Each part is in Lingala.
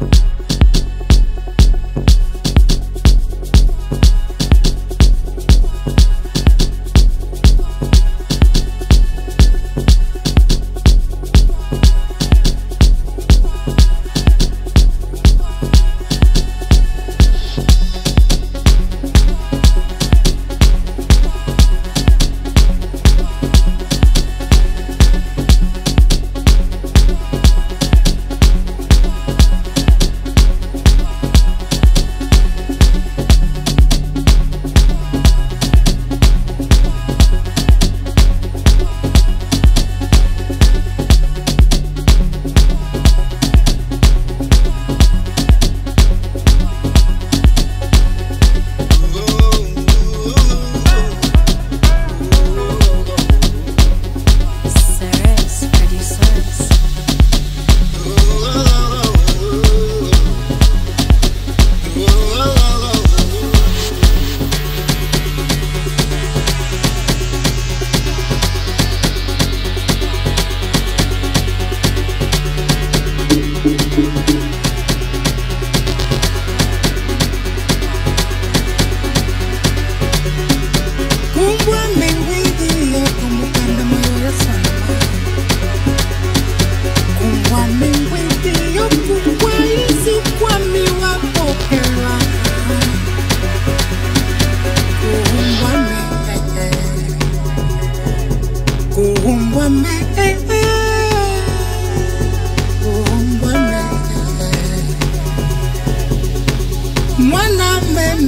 Bye.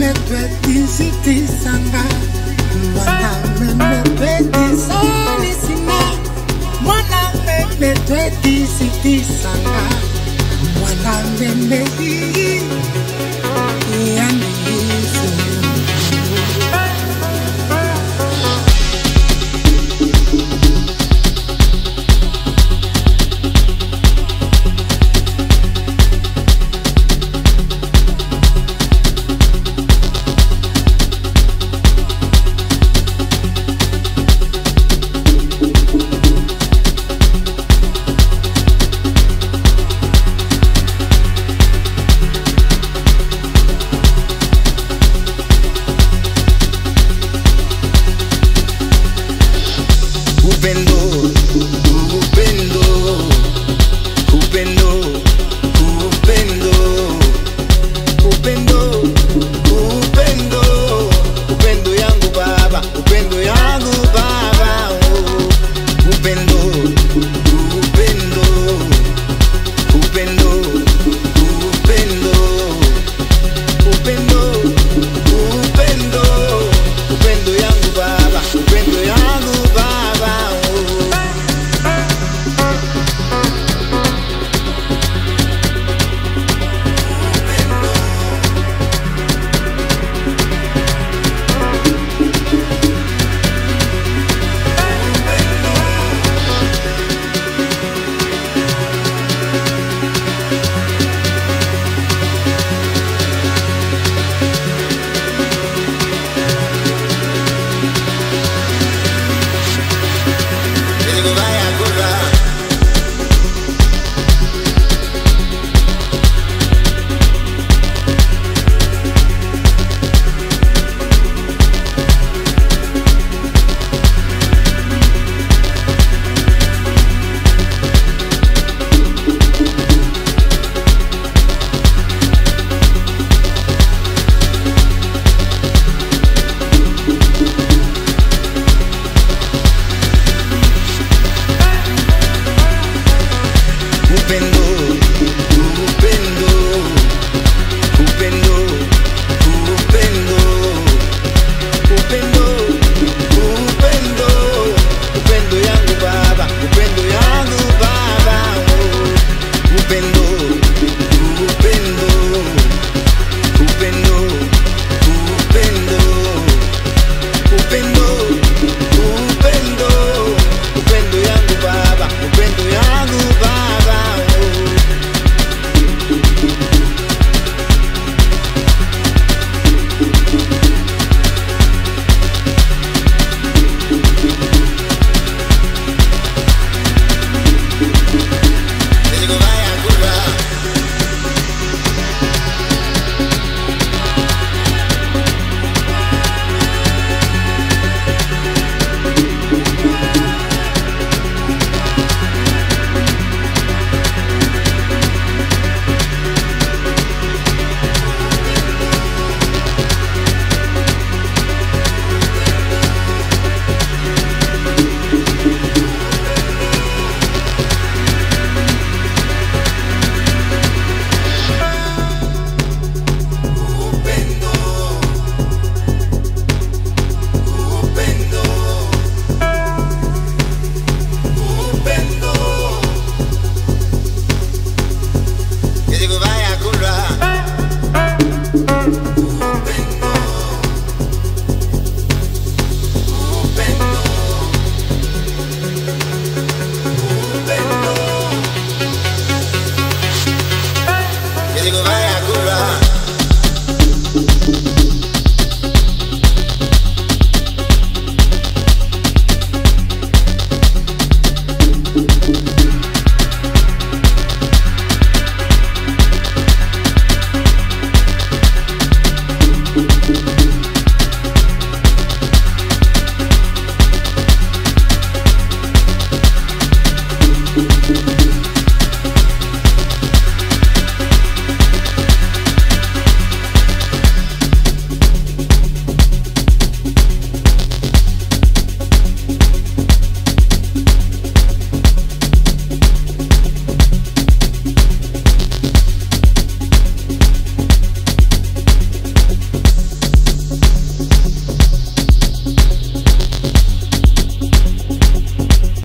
mepetizitisanga mwana memepetisolisina mwana memepetizitisanga mwana memei